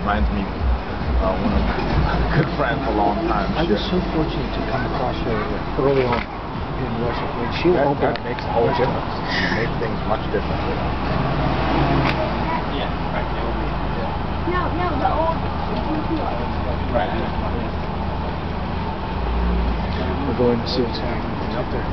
Reminds me uh, one of my good friends for a long time. I was so fortunate to come across her early on in Western When she that, opened that makes a whole difference. It makes things much different. You know? No, no, the old. Right. We're going to see what's happening up there.